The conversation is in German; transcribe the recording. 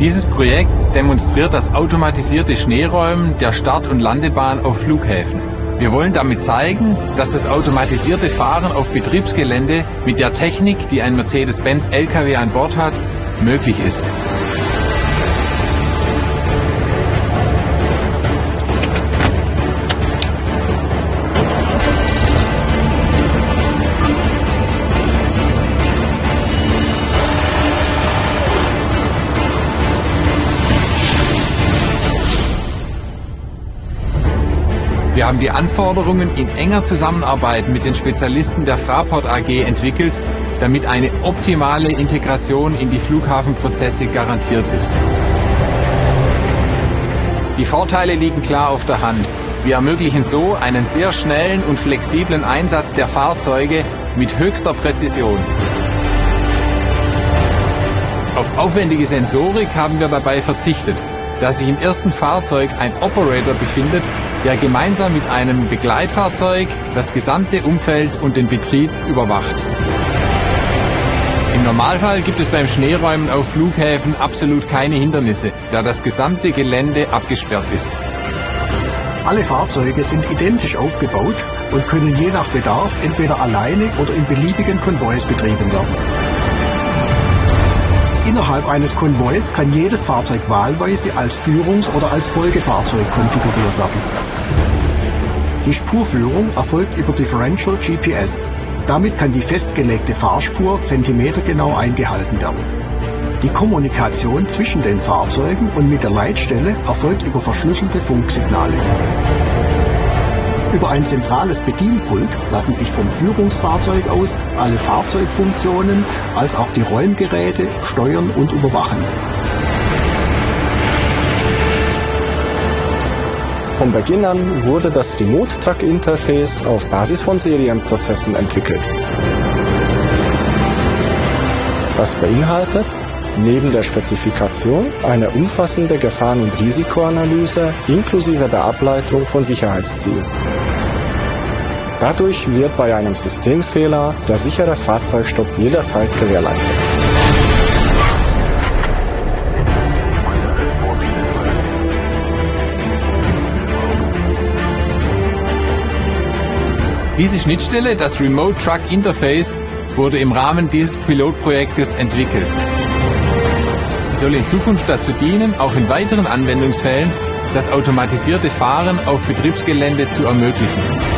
Dieses Projekt demonstriert das automatisierte Schneeräumen der Start- und Landebahn auf Flughäfen. Wir wollen damit zeigen, dass das automatisierte Fahren auf Betriebsgelände mit der Technik, die ein Mercedes-Benz LKW an Bord hat, möglich ist. Haben die Anforderungen in enger Zusammenarbeit mit den Spezialisten der Fraport AG entwickelt, damit eine optimale Integration in die Flughafenprozesse garantiert ist. Die Vorteile liegen klar auf der Hand. Wir ermöglichen so einen sehr schnellen und flexiblen Einsatz der Fahrzeuge mit höchster Präzision. Auf aufwendige Sensorik haben wir dabei verzichtet, da sich im ersten Fahrzeug ein Operator befindet, der gemeinsam mit einem Begleitfahrzeug das gesamte Umfeld und den Betrieb überwacht. Im Normalfall gibt es beim Schneeräumen auf Flughäfen absolut keine Hindernisse, da das gesamte Gelände abgesperrt ist. Alle Fahrzeuge sind identisch aufgebaut und können je nach Bedarf entweder alleine oder in beliebigen Konvois betrieben werden. Innerhalb eines Konvois kann jedes Fahrzeug wahlweise als Führungs- oder als Folgefahrzeug konfiguriert werden. Die Spurführung erfolgt über Differential GPS. Damit kann die festgelegte Fahrspur zentimetergenau eingehalten werden. Die Kommunikation zwischen den Fahrzeugen und mit der Leitstelle erfolgt über verschlüsselte Funksignale. Über ein zentrales Bedienpult lassen sich vom Führungsfahrzeug aus alle Fahrzeugfunktionen als auch die Räumgeräte steuern und überwachen. Von Beginn an wurde das Remote Track Interface auf Basis von Serienprozessen entwickelt. Das beinhaltet neben der Spezifikation eine umfassende Gefahren- und Risikoanalyse inklusive der Ableitung von Sicherheitszielen. Dadurch wird bei einem Systemfehler der sichere Fahrzeugstopp jederzeit gewährleistet. Diese Schnittstelle, das Remote Truck Interface, wurde im Rahmen dieses Pilotprojektes entwickelt. Soll in Zukunft dazu dienen, auch in weiteren Anwendungsfällen das automatisierte Fahren auf Betriebsgelände zu ermöglichen.